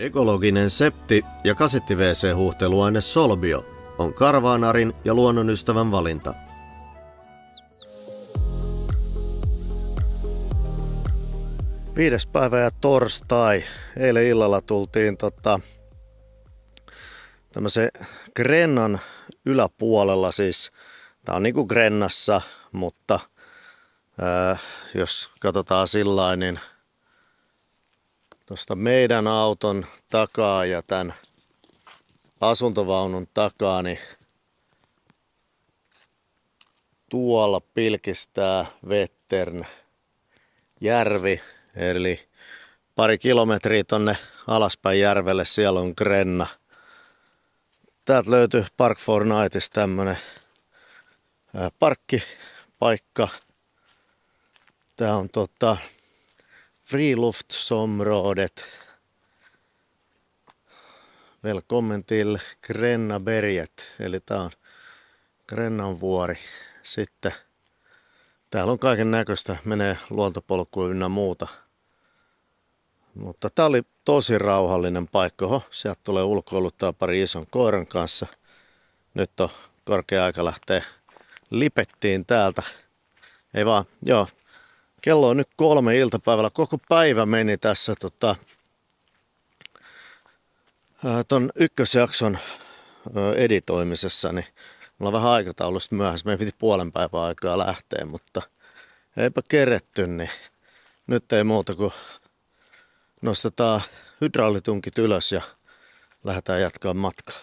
Ekologinen septi ja kasetti WC-huuhteluaine Solbio on karvaanarin ja luonnonystävän valinta. Viides päivä ja torstai. Eilen illalla tultiin tota, tämmöisen Grennan yläpuolella siis. Tää on niinku Grennassa, mutta ää, jos katsotaan sillä niin tuosta meidän auton takaa ja tämän asuntovaunun takaa, niin tuolla pilkistää Vettern järvi, eli pari kilometriä tonne alaspäin järvelle, siellä on Grenna. Täältä löytyy Park for Nightis tämmönen parkkipaikka. Tää on tota, friluftsområdet. Välkommen till Grennaberget, eli tää on Grennan vuori. Sitten täällä on kaiken näköistä, menee luontopolkuja ynnä muuta. Mutta tää oli tosi rauhallinen paikka. Oho, sieltä tulee ulkoiluttaa pari ison koiran kanssa. Nyt on korkea aika lähteä lipettiin täältä. Ei vaan, joo, Kello on nyt kolme iltapäivällä. Koko päivä meni tässä tota, ton ykkösjakson editoimisessa, niin mulla on vähän aikataulusta myöhässä. Meidän piti puolen päivän aikaa lähteä, mutta eipä keretty, niin nyt ei muuta kuin nostetaan hydraulitunkit ylös ja lähdetään jatkaa matkaa.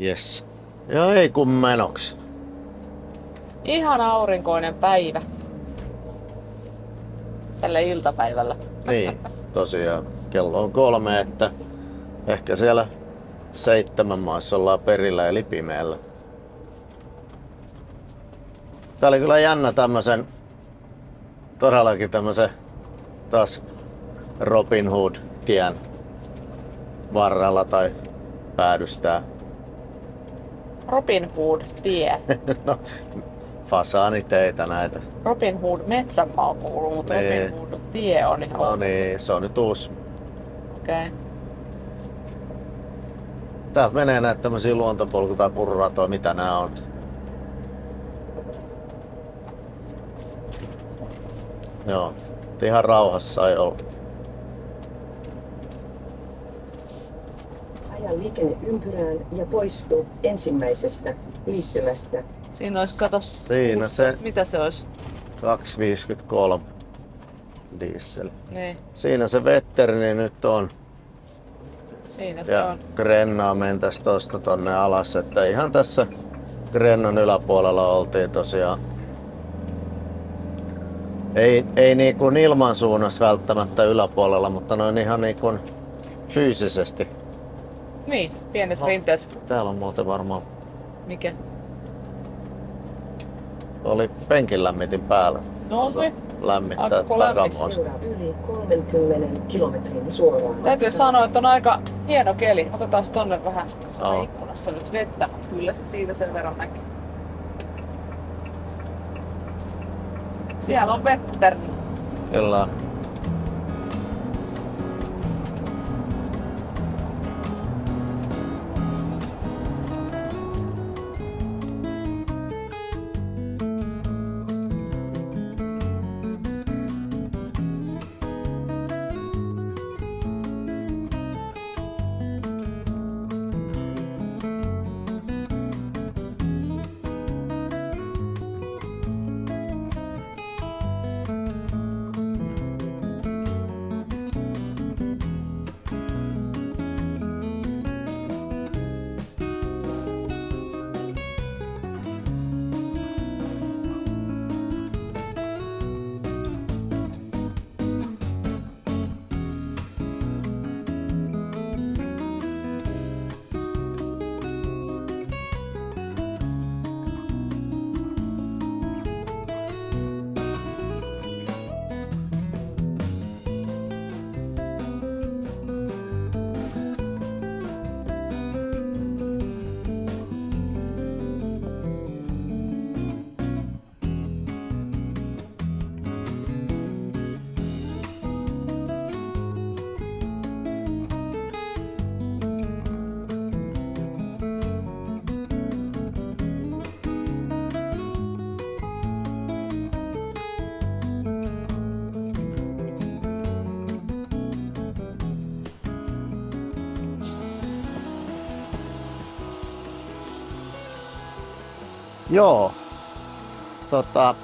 Yes. Ja ei kun menoksi. Ihan aurinkoinen päivä tällä iltapäivällä. Niin, tosiaan. Kello on kolme, että ehkä siellä seitsemän maissa ollaan perillä eli pimeällä. Tää oli kyllä jännä tämmösen, todellakin tämmösen taas Robin Hood tien varrella tai päädystää. Robin Hood tie. no, fasaaniteitä näitä. Robin Hood metsänmaa kuuluu, mutta niin. Robin Hood tie on ihan... No niin, se on nyt uusi. Okei. Okay. Täältä menee näitä tämmösiä luontopolku- tai pururatoja, mitä nämä on. Joo, ihan rauhassa ei ole. Aja liikenne ympyrään ja poistu ensimmäisestä liittymästä Siinä olisi, katos, Siinä se. Mitä se olisi? 253 diesel. Niin. Siinä se Vetterni nyt on. Siinä se ja on. Grennaa mentäisi tosta tonne alas, että ihan tässä Grennon yläpuolella oltiin tosiaan. Ei, ei niin kuin ilman suunnassa välttämättä yläpuolella, mutta noin ihan niin kuin fyysisesti. Niin, pienessä no, rinteessä. Täällä on muuten varmaan... Mikä? Oli penkin lämmitin päällä. No on Lämmittää takamuosta. Yli 30 kilometrin suoraan. Täytyy sanoa, että on aika hieno keli. Otetaan tonne vähän oh. ikkunassa nyt vettä, mutta kyllä se siitä sen verran näkyy. Siellä on vettä. Kyllä. Joo. Tota,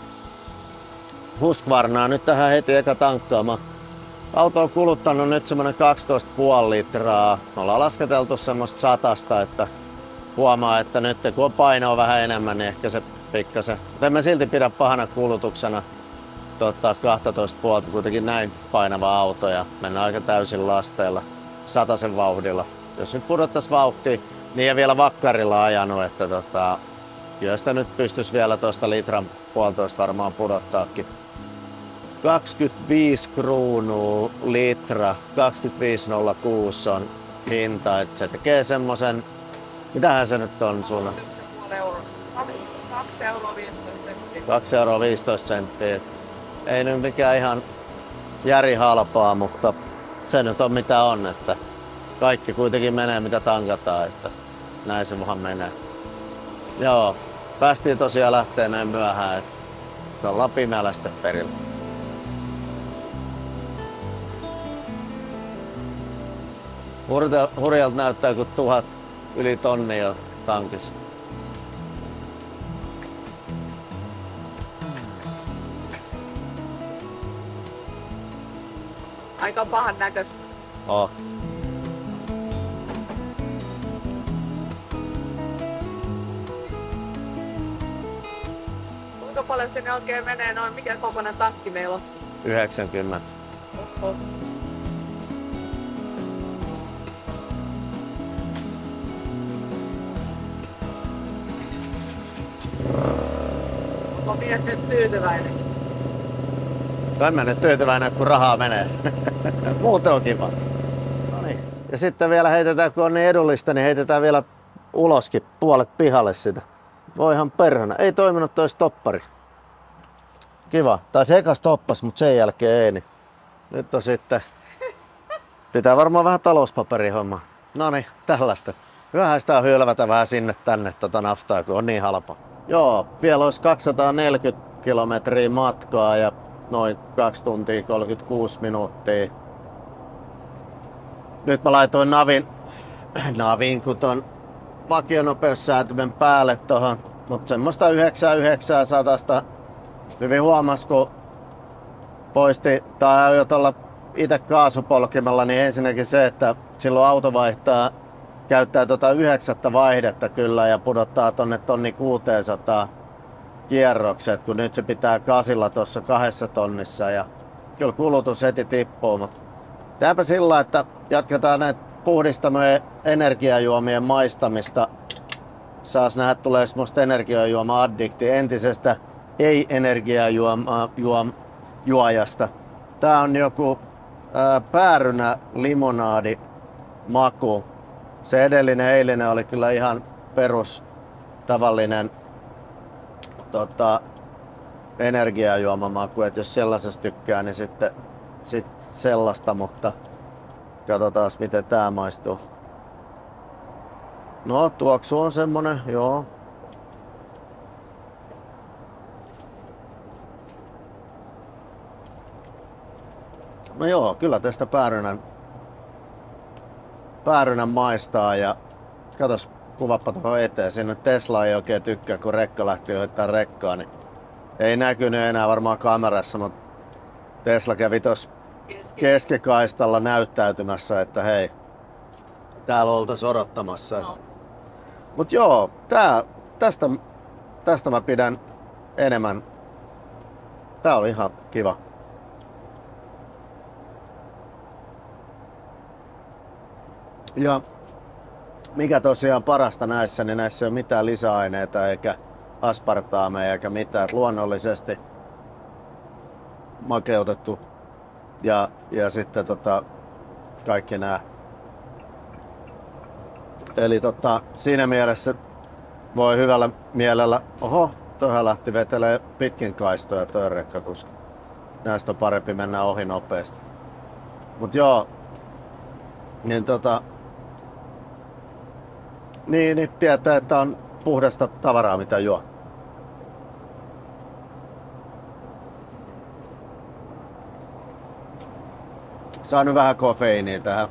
Husqvarnaa nyt tähän heti eka tankkaamaan. Auto on kuluttanut nyt semmonen 12,5 litraa. Me ollaan lasketeltu semmoista satasta, että huomaa, että nyt kun on painoa vähän enemmän, niin ehkä se pikkasen. Mutta en mä silti pidä pahana kulutuksena tota, 12,5 kuitenkin näin painava auto ja mennään aika täysin lasteella sataisen vauhdilla. Jos nyt pudottais vauhtia, niin ja vielä vakkarilla ajanut, että tota, kyllä sitä nyt pystyisi vielä tuosta litran puolitoista varmaan pudottaakin. 25 kruunua litra, 25,06 on hinta, että se tekee semmosen, mitähän se nyt on sun? 2,5 euroa. 2 euroa 15 senttiä. 2 euroa 15 senttiä. Ei nyt mikään ihan järi halpaa, mutta se nyt on mitä on, että kaikki kuitenkin menee mitä tankataan, että näin se vaan menee. Joo, päästiin tosiaan lähteä näin myöhään, että ollaan pimeällä sitten perillä. Hurjalta, näyttää, kun tuhat yli tonni jo tankissa. Aika pahan näköistä. Oh. Paljon sinne oikein menee noin? Mikä kokoinen tankki meillä on? 90. Oho. Onko mies nyt tyytyväinen? Tai mä nyt tyytyväinen, kun rahaa menee. Muuten on kiva. No niin. Ja sitten vielä heitetään, kun on niin edullista, niin heitetään vielä uloskin puolet pihalle sitä. Voihan perhana. Ei toiminut toi stoppari. Kiva. Tai se eka stoppas, mutta sen jälkeen ei. Niin. Nyt on sitten... Pitää varmaan vähän talouspaperihomma. No niin, tällaista. Hyvähän sitä on hylvätä vähän sinne tänne tota naftaa, kun on niin halpa. Joo, vielä olisi 240 kilometriä matkaa ja noin 2 tuntia 36 minuuttia. Nyt mä laitoin navin, navin kun ton vakionopeussäätimen päälle tohon, mutta semmoista 9900 hyvin huomas, kun poisti tai ajoi tuolla itse kaasupolkimella, niin ensinnäkin se, että silloin auto vaihtaa, käyttää tota yhdeksättä vaihdetta kyllä ja pudottaa tonne tonni 600 kierrokset, kun nyt se pitää kasilla tuossa kahdessa tonnissa ja kyllä kulutus heti tippuu, mutta tääpä sillä, että jatketaan näitä puhdistamojen energiajuomien maistamista. Saas nähdä, tulee semmoista energiajuoma-addikti entisestä ei-energiajuoma juom, juojasta. Tää on joku ää, päärynä limonaadi maku. Se edellinen eilinen oli kyllä ihan perus tavallinen tota, energiajuomamaku, että jos sellaisesta tykkää, niin sitten sit sellaista, mutta katsotaan miten tää maistuu. No, tuoksu on semmonen, joo. No joo, kyllä tästä päärynän, päärynän maistaa ja katos kuvappa tuohon eteen. Sinne Tesla ei oikein tykkää, kun rekka lähti ohittaa rekkaa, niin ei näkynyt enää varmaan kamerassa, mutta Tesla kävi tuossa keskikaistalla näyttäytymässä, että hei, täällä oltaisiin odottamassa. No. Mut joo, tää, tästä, tästä mä pidän enemmän. Tää oli ihan kiva. Ja mikä tosiaan parasta näissä, niin näissä ei ole mitään lisäaineita eikä aspartaameja eikä mitään. Luonnollisesti makeutettu ja, ja sitten tota, kaikki nämä. Eli tota, siinä mielessä voi hyvällä mielellä, oho, tuohon lähti vetelee pitkin kaistoja toi rekkakuski. Näistä on parempi mennä ohi nopeasti. Mut joo, niin tota, niin, niin tietää, että on puhdasta tavaraa mitä juo. Saanut vähän kofeiiniä tähän.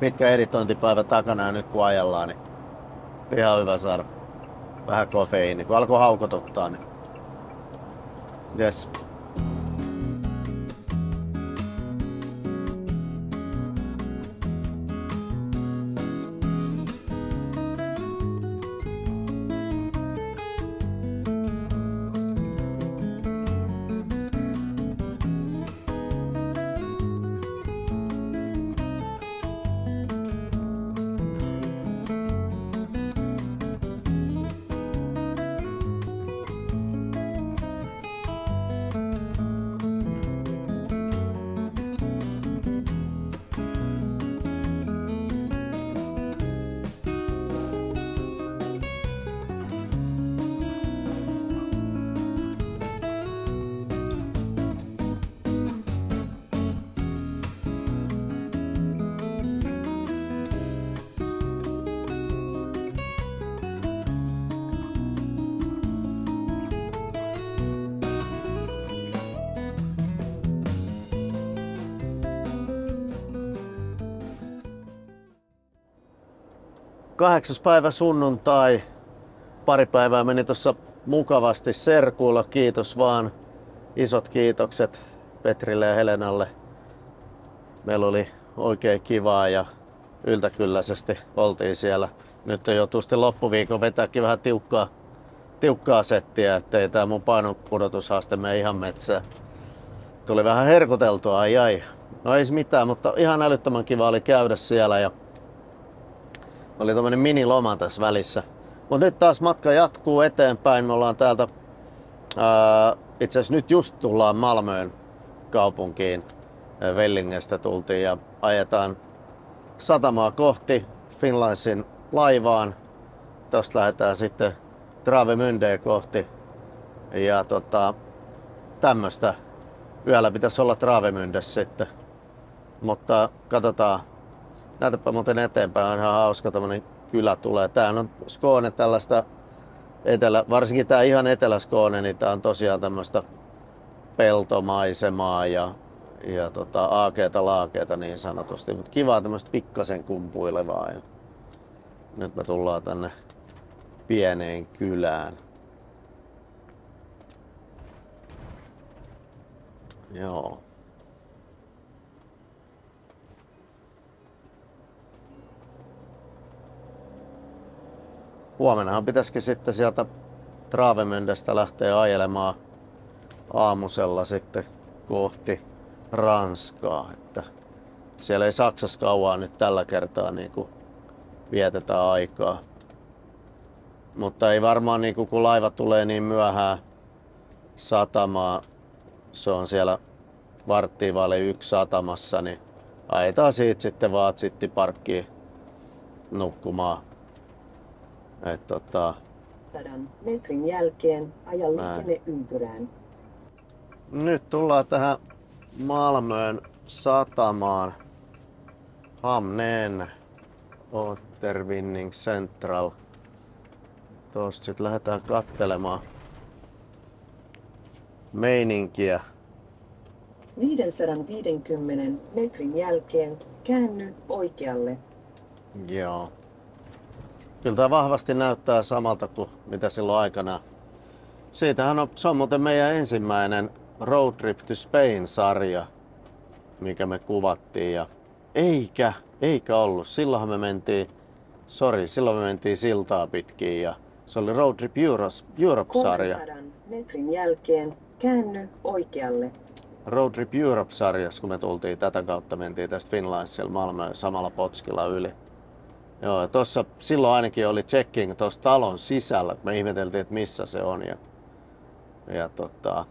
Pitkä editointipäivä takana ja nyt kun ajellaan, niin ihan hyvä saada vähän kofeiini, kun alkoi haukotuttaa. Niin. Yes. Kahdeksas päivä sunnuntai. Pari päivää meni tuossa mukavasti serkuilla. Kiitos vaan. Isot kiitokset Petrille ja Helenalle. Meillä oli oikein kivaa ja yltäkylläisesti oltiin siellä. Nyt on joutuu sitten loppuviikon vetääkin vähän tiukkaa, tiukkaa settiä, ettei tää mun painopudotushaaste mene ihan metsään. Tuli vähän herkuteltua, ai ai. No ei mitään, mutta ihan älyttömän kiva oli käydä siellä ja oli tämmönen miniloma tässä välissä. Mutta nyt taas matka jatkuu eteenpäin. Me ollaan täältä, itse asiassa nyt just tullaan Malmöön kaupunkiin. Vellingestä tultiin ja ajetaan satamaa kohti Finlandsin laivaan. Tosta lähdetään sitten Travemündeen kohti. Ja tota, tämmöstä. Yöllä pitäisi olla Travemündessä sitten. Mutta katsotaan, näytäpä muuten eteenpäin, on ihan hauska tämmönen kylä tulee. Tää on Skåne tällaista etelä, varsinkin tää ihan etelä Skåne, niin tää on tosiaan tämmöistä peltomaisemaa ja, ja tota, aakeeta laakeeta niin sanotusti. Mutta kivaa tämmöistä pikkasen kumpuilevaa. Ja nyt me tullaan tänne pieneen kylään. Joo. Huomennahan pitäisikin sitten sieltä Travemündestä lähteä ajelemaan aamusella sitten kohti Ranskaa. Että siellä ei Saksassa kauan nyt tällä kertaa niin kuin vietetään aikaa. Mutta ei varmaan niin kuin, kun laiva tulee niin myöhään satamaa, se on siellä varttiin vaille yksi satamassa, niin ajetaan siitä sitten vaan parkkiin nukkumaan et, tota, Sadan metrin jälkeen aja liikenneympyrään. Nyt tullaan tähän Malmöön satamaan. Hamnen Otterwinning Central. Tuosta sitten lähdetään kattelemaan meininkiä. 550 metrin jälkeen käänny oikealle. Joo. Kyllä tämä vahvasti näyttää samalta kuin mitä silloin aikana. Siitähän on, se on muuten meidän ensimmäinen Road Trip to Spain-sarja, mikä me kuvattiin. Ja eikä, eikä ollut. Silloinhan me mentiin, sorry, silloin me mentiin siltaa pitkin ja se oli Road Trip Europe-sarja. metrin jälkeen käänny oikealle. Road Trip Europe-sarjassa, kun me tultiin tätä kautta, mentiin tästä Finlandsilla Malmö samalla potskilla yli. Joo, tossa silloin ainakin oli checking tuossa talon sisällä, me ihmeteltiin, että missä se on. Ja, ja tota,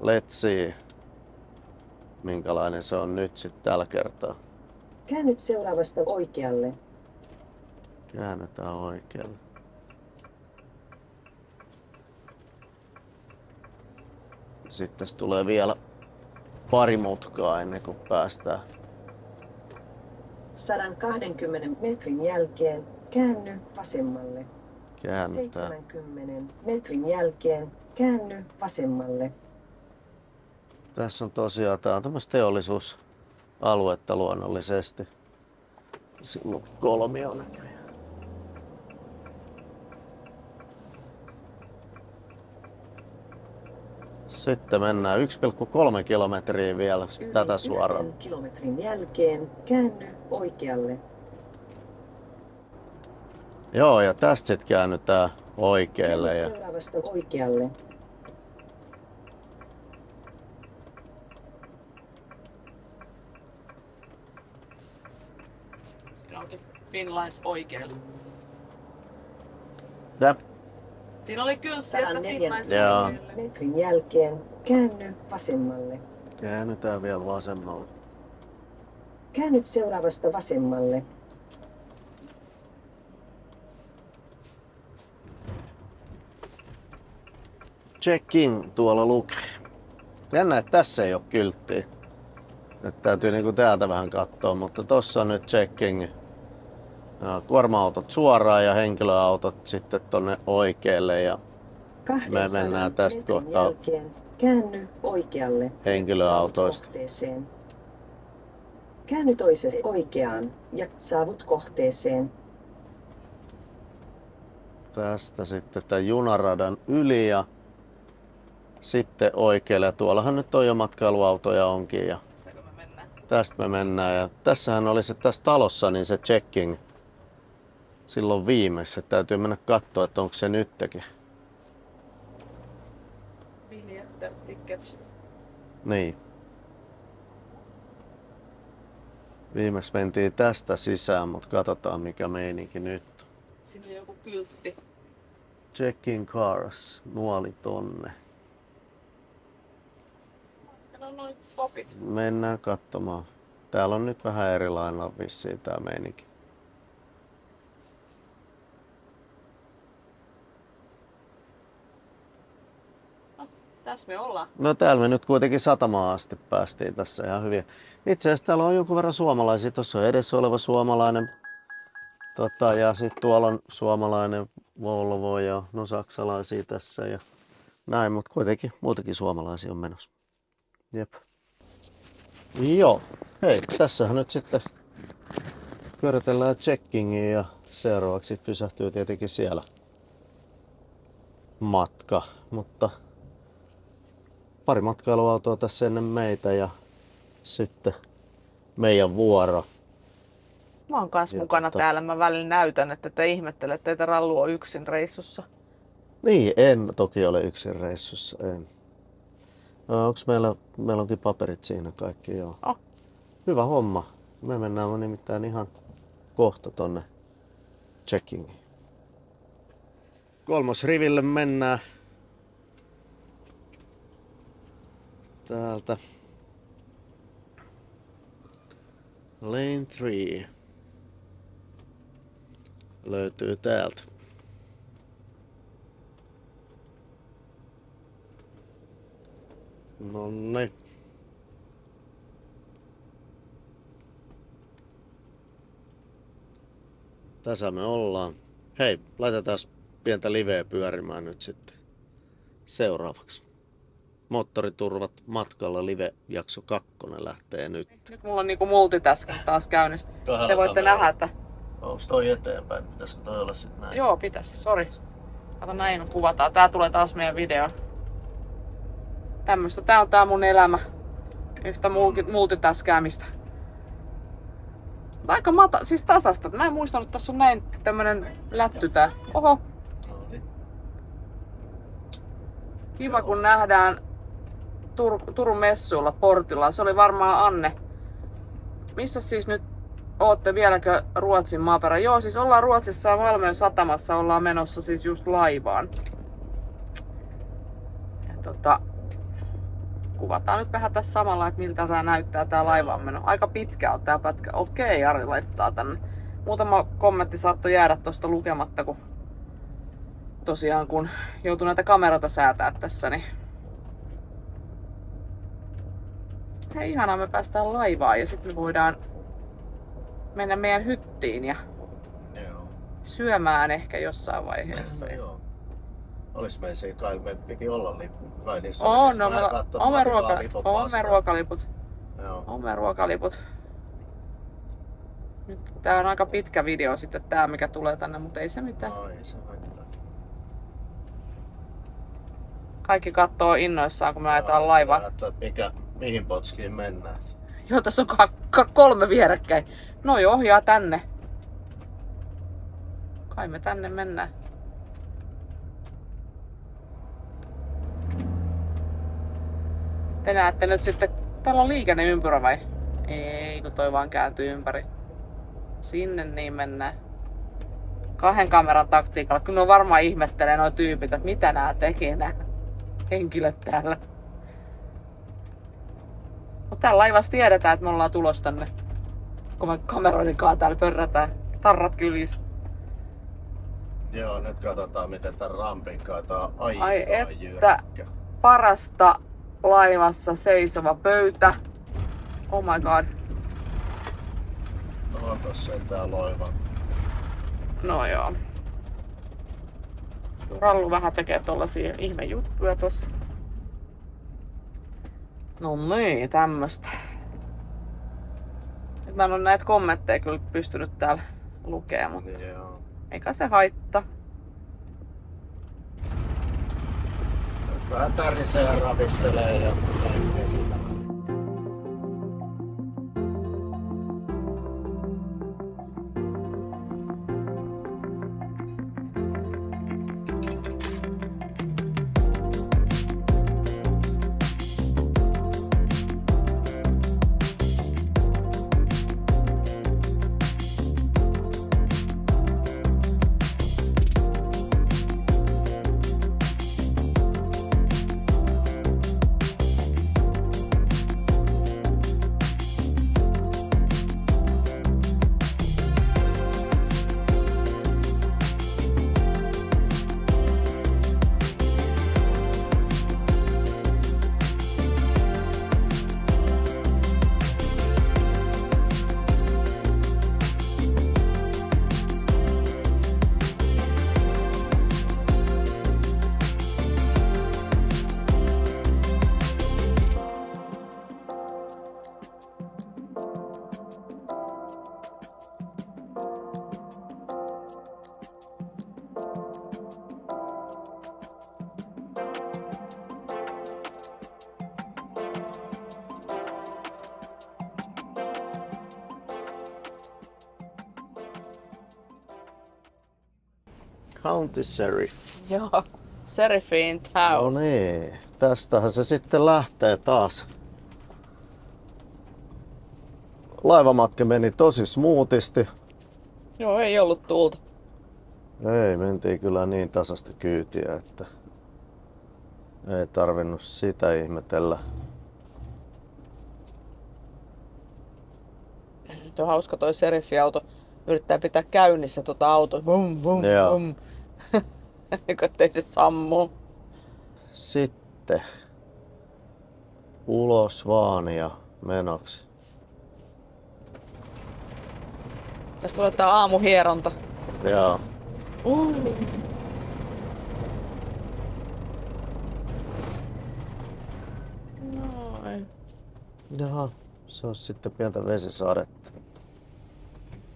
let's see, minkälainen se on nyt sitten tällä kertaa. Käännyt seuraavasta oikealle. Käännetään oikealle. Sitten tässä tulee vielä pari mutkaa ennen kuin päästään 120 metrin jälkeen käänny vasemmalle. Käännetään. 70 metrin jälkeen käänny vasemmalle. Tässä on tosiaan, tää on tämmöistä teollisuusaluetta luonnollisesti. Silloin kolmio näköjään. Sitten mennään 1,3 kilometriä vielä tätä Yli suoraan. yhden kilometrin jälkeen käänny oikealle. Joo, ja tästä sitten käännytään oikealle. Käänny Ja... seuraavasta oikealle. Finlines oikealla. Jep. Siinä oli kyltti, Tähän että Joo. Metrin jälkeen käänny vasemmalle. Käännytään vielä vasemmalle. Käännyt seuraavasta vasemmalle. Checking tuolla lukee. Jännä, että tässä ei ole kylttiä. Nyt täytyy niinku täältä vähän katsoa, mutta tossa on nyt checking. Kuorma-autot suoraan ja henkilöautot sitten tonne oikealle ja 200 mennään tästä kohtaa jälkeen käänny oikealle. henkilöautoista. Kohteeseen. Käänny toisesi oikeaan ja saavut kohteeseen. Tästä sitten tämän junaradan yli ja sitten oikealle. Ja tuollahan nyt on jo matkailuautoja onkin ja me tästä me mennään. Ja tässähän oli se tässä talossa niin se checking silloin viimeksi. Että täytyy mennä katsoa, että onko se nytkin. Biljetter, tickets. Niin. Viimeksi mentiin tästä sisään, mutta katsotaan mikä meininki nyt. Siinä on joku kyltti. Checking cars, nuoli tonne. Noin popit. Mennään katsomaan. Täällä on nyt vähän erilainen vissiin tää meininki. Tässä me ollaan. No täällä me nyt kuitenkin satamaan asti päästiin tässä ihan hyvin. Itse asiassa täällä on jonkun verran suomalaisia. Tuossa on edessä oleva suomalainen. Tota, ja sitten tuolla on suomalainen Volvo ja no saksalaisia tässä ja näin, mutta kuitenkin muutakin suomalaisia on menossa. Jep. Joo, hei, tässähän nyt sitten pyöritellään checkingiin ja seuraavaksi pysähtyy tietenkin siellä matka, mutta pari matkailuautoa tässä ennen meitä ja sitten meidän vuoro. Mä oon kans Ja mukana tota- täällä. Mä välillä näytän, että te ihmettelette, että Rallu on yksin reissussa. Niin, en toki ole yksin reissussa, en. No, onks meillä, meillä onkin paperit siinä kaikki, joo. Oh. Hyvä homma. Me mennään nimittäin ihan kohta tonne checkingiin. Kolmas riville mennään. Täältä. Lane 3. Löytyy täältä. No niin. Tässä me ollaan. Hei, laitetaan pientä liveä pyörimään nyt sitten seuraavaksi. Moottoriturvat matkalla live jakso kakkonen lähtee nyt. Nyt mulla on niinku multitask taas käynnissä. Te voitte nähdä, että Onko toi eteenpäin? Pitäisikö toi olla sitten näin? joo, pitäisi. Sori. Kato näin me kuvataan. Tää tulee taas meidän video. Tämmöstä. Tää on tää mun elämä. Yhtä multi- multitaskäämistä. Aika mata, siis tasasta. Mä en muistanut, että tässä on näin tämmönen lätty tää. Oho, No niin. kiva kun nähdään Tur- Turun messuilla portilla. Se oli varmaan Anne. Missä siis nyt ootte vieläkö Ruotsin maaperä? Joo, siis ollaan Ruotsissa ja Malmön satamassa ollaan menossa siis just laivaan. Ja tota, kuvataan nyt vähän tässä samalla, että miltä tää näyttää tää laivaan meno. Aika pitkä on tää pätkä. Okei, Ari laittaa tänne. Muutama kommentti saattoi jäädä tosta lukematta, kun tosiaan kun joutuu näitä kameroita säätää tässä, niin Hei, ihanaa, me päästään laivaan ja sitten me voidaan mennä meidän hyttiin ja Joo. syömään ehkä jossain vaiheessa. No joo. Olis me siinä kai, me piti olla lippu. Kai niissä On, no, meillä on me, otetaan ruoka, liput on me ruokaliput. Joo. On me ruokaliput. Nyt tää on aika pitkä video sitten tää, mikä tulee tänne, mutta ei se mitään. No ei se. Kaikki katsoo innoissaan, kun me ajetaan että mikä, mihin potskiin mennään. Joo, tässä on kolme vierekkäin. No joo, ohjaa tänne. Kai me tänne mennään. Te näette nyt sitten, täällä on liikenneympyrä vai? Ei, kun toi vaan kääntyy ympäri. Sinne niin mennään. Kahden kameran taktiikalla. Kyllä ne varmaan ihmettelee nuo tyypit, että mitä nämä tekee nämä henkilöt täällä. Mutta täällä laivassa tiedetään, että me ollaan tulos tänne. Kun me kameroiden kanssa täällä pörrätään. Tarrat kylis. Joo, nyt katsotaan miten tämän rampin kautta Ai aika että. jyrkkä. Parasta laivassa seisova pöytä. Oh my god. No tossa ei tää loiva. No joo. Rallu vähän tekee tollasia ihme juttuja tossa. No niin, tämmöstä. Nyt mä en oo näitä kommentteja kyllä pystynyt täällä lukemaan, mutta Joo. eikä se haittaa. Nyt Vähän tärisee ja ravistelee ja kaikkea County Sheriff. Joo. Serifin No town. niin, tästähän se sitten lähtee taas. Laivamatka meni tosi smoothisti. Joo, ei ollut tuulta. Ei, mentiin kyllä niin tasasta kyytiä, että ei tarvinnut sitä ihmetellä. Se on hauska toi seriffiauto. Yrittää pitää käynnissä tota autoa. Vum, vum, Joo. vum. Eikö ettei se sammu. Sitten ulos vaan ja menoksi. Tästä tulee tää aamuhieronta. Ja Uh. Noin. jaha, se on sitten pientä vesisadetta.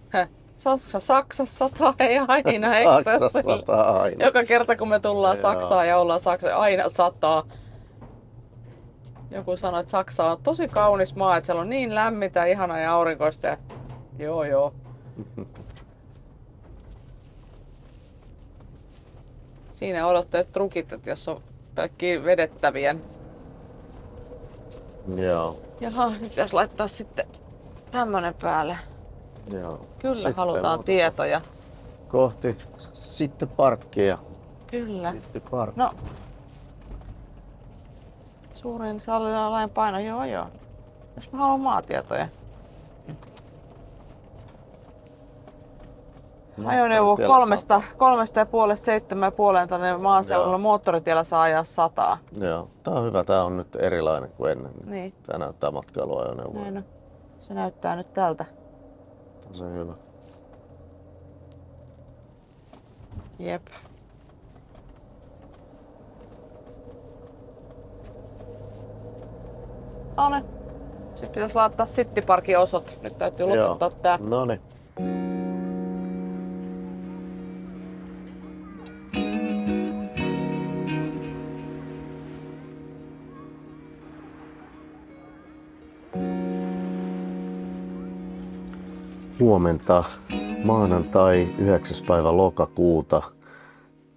Häh. Sassa, Saksassa tai aina, eikö Saksassa sataa aina. Joka kerta kun me tullaan Joo. Saksaan ja ollaan Saksassa, aina sataa. Joku sanoi, että Saksa on tosi kaunis maa, että siellä on niin lämmintä, ihana ja aurinkoista. Ja... Joo, joo. Siinä odotteet trukit, että jos on pelkkiä vedettäviä. niin- Joo, Jaha, nyt pitäisi laittaa sitten tämmönen päälle. Joo. Kyllä Sitten halutaan muuta tietoja. Kohti sitten parkkia. Kyllä. Sitten parkki. No. Suurin sallinen paino, joo joo. Jos mä haluan maatietoja. Ajoneuvo kolmesta, kolmesta ja puolesta seitsemän puoleen tänne maaseudulla Joo. moottoritiellä saa ajaa sataa. Joo, tää on hyvä. Tää on nyt erilainen kuin ennen. Niin, Tää näyttää matkailuajoneuvoa. näin on. Se näyttää nyt tältä. Tosi hyvä. Jep. Noniin. Sitten pitäisi laittaa City-parkin osoite. Nyt täytyy lopettaa tää. No niin. Huomenta maanantai 9. päivä lokakuuta.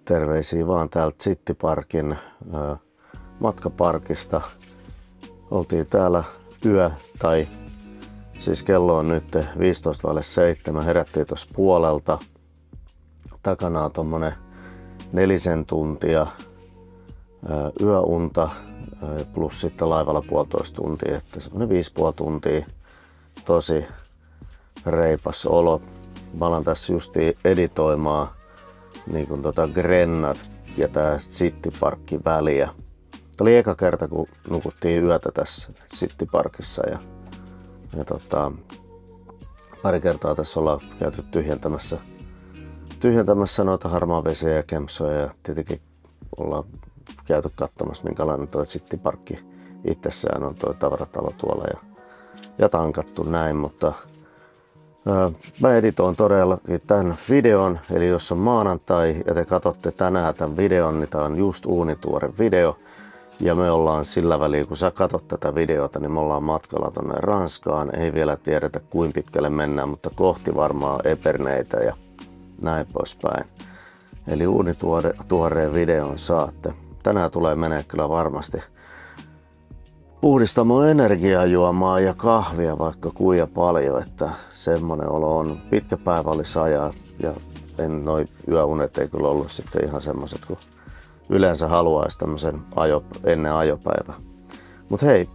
Terveisiä vaan täältä City Parkin matkaparkista. Oltiin täällä yö tai siis kello on nyt 15.07. Herättiin tuossa puolelta. Takana on tommonen nelisen tuntia yöunta plus sitten laivalla puolitoista tuntia, että semmoinen viisi puoli tuntia tosi reipas olo. Mä alan tässä justiin editoimaan niin kuin tota Grennat ja tää City Parkki väliä. Tämä oli eka kerta, kun nukuttiin yötä tässä City Parkissa ja, ja tota, pari kertaa tässä ollaan käyty tyhjentämässä, tyhjentämässä noita harmaavesiä ja kemsoja ja tietenkin ollaan käyty katsomassa minkälainen tuo City Parkki itsessään on tuo tavaratalo tuolla ja, ja tankattu näin, mutta Mä editoin todellakin tämän videon, eli jos on maanantai ja te katsotte tänään tämän videon, niin tämä on just uunituore video. Ja me ollaan sillä väliin, kun sä katsot tätä videota, niin me ollaan matkalla tonne Ranskaan. Ei vielä tiedetä kuinka pitkälle mennään, mutta kohti varmaan Eperneitä ja näin poispäin. Eli uunituoreen videon saatte. Tänään tulee menee kyllä varmasti puhdistamo energiajuomaa ja kahvia vaikka kuinka paljon, että semmonen olo on. Pitkä päivä oli sajaa ja en, noi yöunet ei kyllä ollut sitten ihan semmoset kuin yleensä haluaisi tämmöisen ajo, ennen ajopäivä. Mut hei,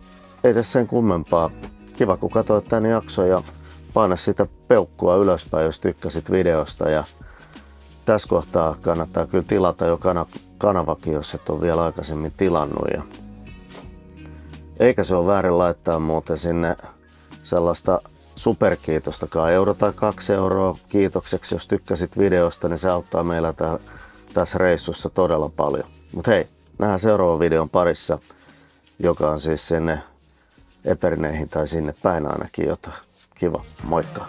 ei tässä sen kummempaa. Kiva kun katsoit tän jakson ja paina sitä peukkua ylöspäin, jos tykkäsit videosta. Ja tässä kohtaa kannattaa kyllä tilata jo kanavakin, jos et ole vielä aikaisemmin tilannut. Ja eikä se ole väärin laittaa muuten sinne sellaista superkiitostakaan. Euro tai kaksi euroa kiitokseksi, jos tykkäsit videosta, niin se auttaa meillä tää, tässä reissussa todella paljon. Mutta hei, nähdään seuraavan videon parissa, joka on siis sinne Eperneihin tai sinne päin ainakin jotain. Kiva, moikka!